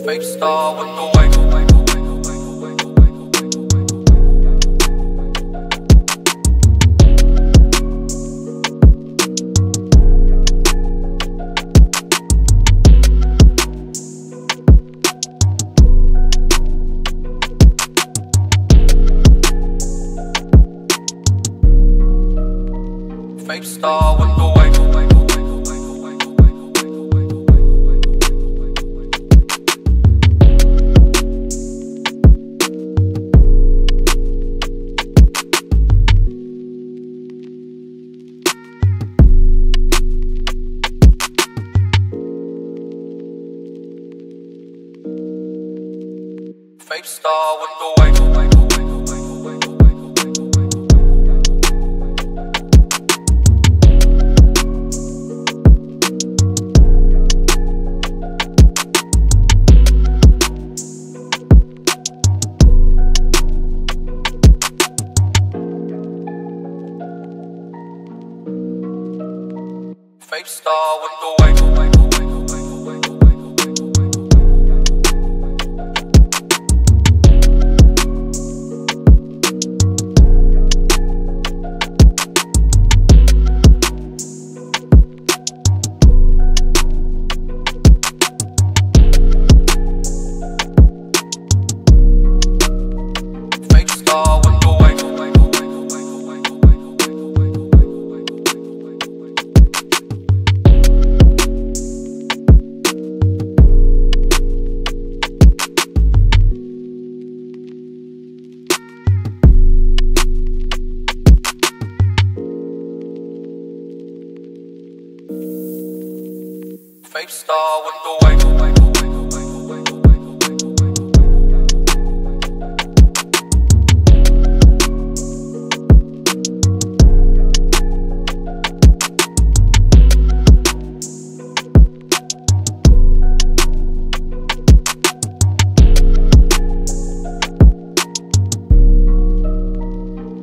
FabeStar with the way. FabeStar with the. FabeStar with the way. FabeStar with the way. FabeStar with the way.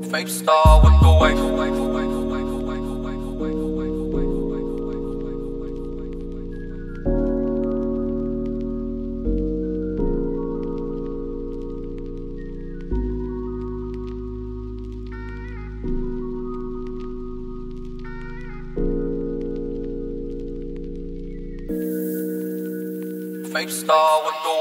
FabeStar with the way. FabeStar with the.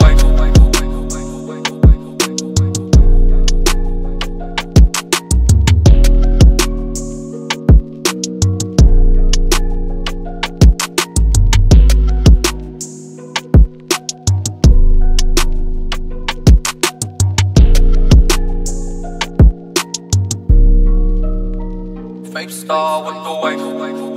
FabeStar with the way.